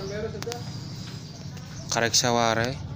Sa. Karek saware.